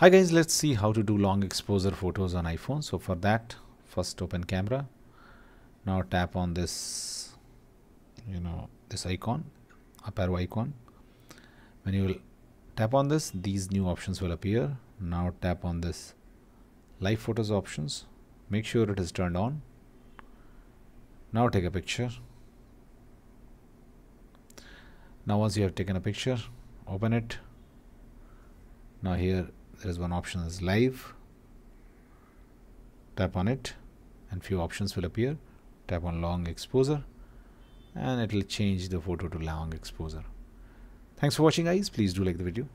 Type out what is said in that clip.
Hi guys, let's see how to do long exposure photos on iPhone. So for that, first open camera. Now tap on this, you know, this icon, up arrow icon. When you will tap on this, these new options will appear. Now tap on this live photos options. Make sure it is turned on. Now take a picture. Now once you have taken a picture, open it. Now here there is one option is live. Tap on it and few options will appear. Tap on long exposure and it will change the photo to long exposure. Thanks for watching guys. Please do like the video